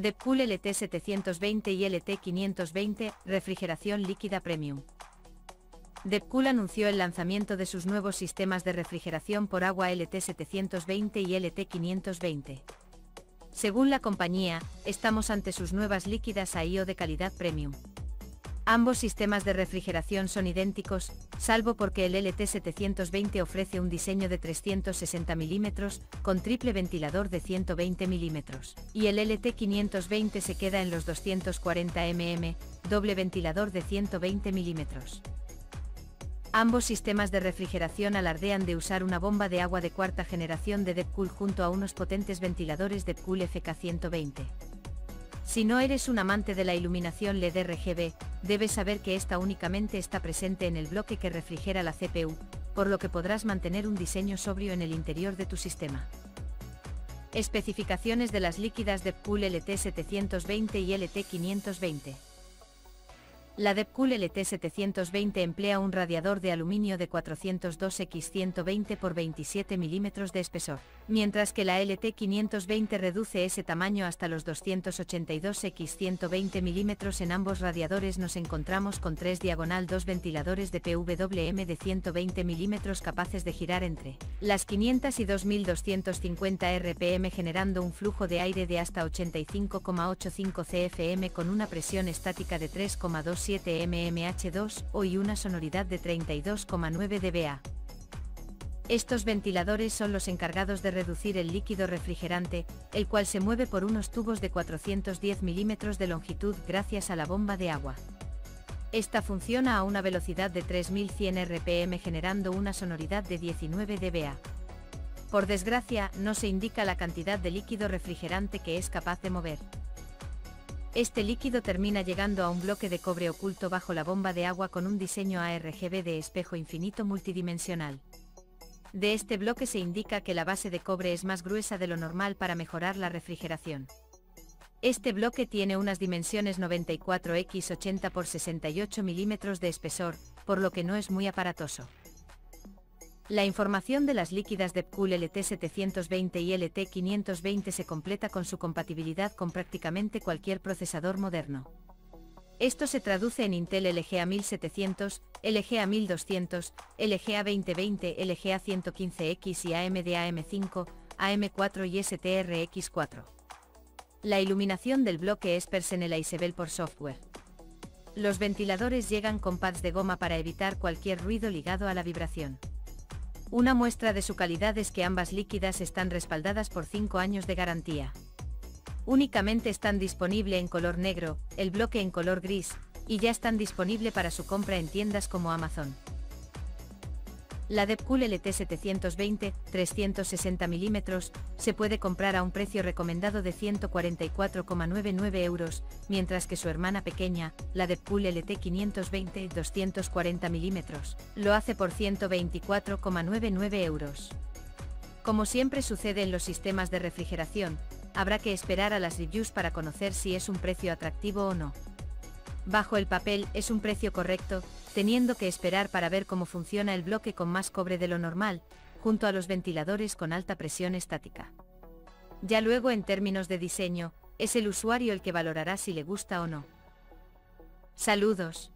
Deepcool LT720 y LT520, refrigeración líquida premium. Deepcool anunció el lanzamiento de sus nuevos sistemas de refrigeración por agua LT720 y LT520. Según la compañía, estamos ante sus nuevas líquidas a IO de calidad premium. Ambos sistemas de refrigeración son idénticos, salvo porque el LT720 ofrece un diseño de 360 mm, con triple ventilador de 120 mm, y el LT520 se queda en los 240 mm, doble ventilador de 120 mm. Ambos sistemas de refrigeración alardean de usar una bomba de agua de cuarta generación de Deepcool junto a unos potentes ventiladores Deepcool FK120. Si no eres un amante de la iluminación LED RGB, debes saber que esta únicamente está presente en el bloque que refrigera la CPU, por lo que podrás mantener un diseño sobrio en el interior de tu sistema. Especificaciones de las líquidas Deepcool LT720 y LT520. La Deepcool LT720 emplea un radiador de aluminio de 402X120 x 27 mm de espesor, mientras que la LT520 reduce ese tamaño hasta los 282X120 mm. En ambos radiadores nos encontramos con tres diagonal dos ventiladores de PWM de 120 mm capaces de girar entre las 500 y 2250 RPM generando un flujo de aire de hasta 85,85 CFM con una presión estática de 3,2 mmH2 o y una sonoridad de 32,9 dBA. Estos ventiladores son los encargados de reducir el líquido refrigerante, el cual se mueve por unos tubos de 410 milímetros de longitud gracias a la bomba de agua. Esta funciona a una velocidad de 3100 RPM generando una sonoridad de 19 dBA. Por desgracia, no se indica la cantidad de líquido refrigerante que es capaz de mover. Este líquido termina llegando a un bloque de cobre oculto bajo la bomba de agua con un diseño ARGB de espejo infinito multidimensional. De este bloque se indica que la base de cobre es más gruesa de lo normal para mejorar la refrigeración. Este bloque tiene unas dimensiones 94x80 x 68 mm de espesor, por lo que no es muy aparatoso. La información de las líquidas Deepcool LT720 y LT520 se completa con su compatibilidad con prácticamente cualquier procesador moderno. Esto se traduce en Intel LGA 1700, LGA 1200, LGA 2020, LGA 115X y AMD AM5, AM4 y STRX4. La iluminación del bloque es personalizable por software. Los ventiladores llegan con pads de goma para evitar cualquier ruido ligado a la vibración. Una muestra de su calidad es que ambas líquidas están respaldadas por 5 años de garantía. Únicamente están disponible en color negro, el bloque en color gris, y ya están disponible para su compra en tiendas como Amazon. La Deepcool LT720, 360 mm, se puede comprar a un precio recomendado de 144,99 euros, mientras que su hermana pequeña, la Deepcool LT520, 240 mm, lo hace por 124,99 euros. Como siempre sucede en los sistemas de refrigeración, habrá que esperar a las reviews para conocer si es un precio atractivo o no. Bajo el papel es un precio correcto, teniendo que esperar para ver cómo funciona el bloque con más cobre de lo normal, junto a los ventiladores con alta presión estática. Ya luego en términos de diseño, es el usuario el que valorará si le gusta o no. Saludos.